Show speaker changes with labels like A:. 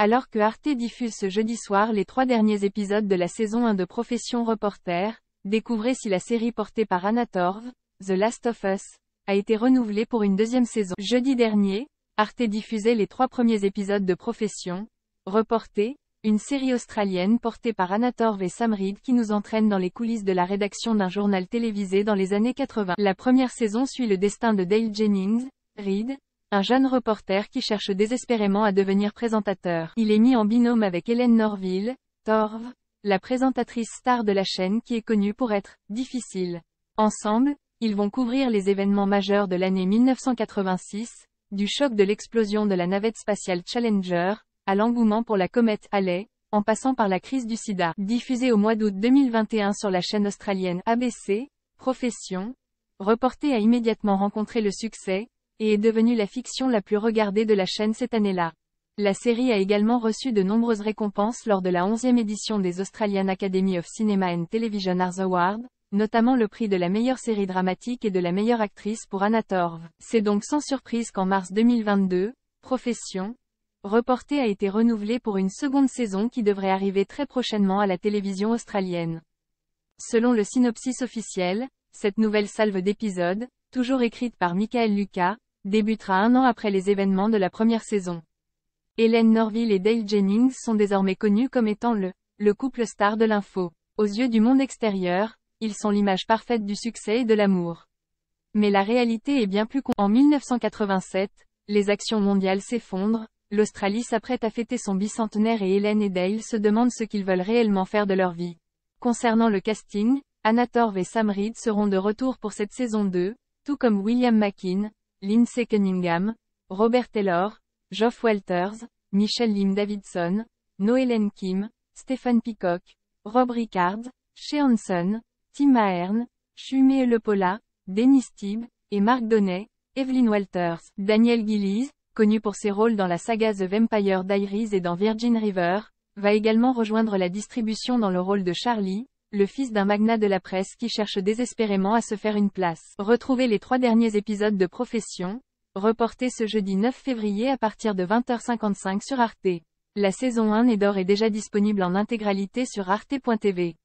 A: Alors que Arte diffuse ce jeudi soir les trois derniers épisodes de la saison 1 de Profession Reporter, découvrez si la série portée par Anna Torv, The Last of Us, a été renouvelée pour une deuxième saison. Jeudi dernier, Arte diffusait les trois premiers épisodes de Profession, Reporter, une série australienne portée par Anna Torv et Sam Reed qui nous entraîne dans les coulisses de la rédaction d'un journal télévisé dans les années 80. La première saison suit le destin de Dale Jennings, Reed, un jeune reporter qui cherche désespérément à devenir présentateur. Il est mis en binôme avec Hélène Norville, Torv, la présentatrice star de la chaîne qui est connue pour être difficile. Ensemble, ils vont couvrir les événements majeurs de l'année 1986, du choc de l'explosion de la navette spatiale Challenger, à l'engouement pour la comète Halley, en passant par la crise du sida. Diffusé au mois d'août 2021 sur la chaîne australienne ABC, Profession, Reporté a immédiatement rencontré le succès, et est devenue la fiction la plus regardée de la chaîne cette année-là. La série a également reçu de nombreuses récompenses lors de la 11e édition des Australian Academy of Cinema and Television Arts Awards, notamment le prix de la meilleure série dramatique et de la meilleure actrice pour Anna Torv. C'est donc sans surprise qu'en mars 2022, Profession, Reporté a été renouvelé pour une seconde saison qui devrait arriver très prochainement à la télévision australienne. Selon le synopsis officiel, cette nouvelle salve d'épisodes, toujours écrite par Michael Lucas, débutera un an après les événements de la première saison. Hélène Norville et Dale Jennings sont désormais connus comme étant le, le couple star de l'info. Aux yeux du monde extérieur, ils sont l'image parfaite du succès et de l'amour. Mais la réalité est bien plus con. En 1987, les actions mondiales s'effondrent, l'Australie s'apprête à fêter son bicentenaire et Hélène et Dale se demandent ce qu'ils veulent réellement faire de leur vie. Concernant le casting, Anna Torv et Sam Reed seront de retour pour cette saison 2, tout comme William McKean, Lindsay Cunningham, Robert Taylor, Geoff Walters, Michelle Lim Davidson, Noëlen Kim, Stephen Peacock, Rob Ricard, Sheanson, Tim Ahern, Shume Lepola, Dennis Tibb, et Mark Donnay, Evelyn Walters, Daniel Gillies, connu pour ses rôles dans la saga The Vampire Diaries et dans Virgin River, va également rejoindre la distribution dans le rôle de Charlie, le fils d'un magnat de la presse qui cherche désespérément à se faire une place. Retrouvez les trois derniers épisodes de Profession, reportés ce jeudi 9 février à partir de 20h55 sur Arte. La saison 1 est d'or est déjà disponible en intégralité sur arte.tv.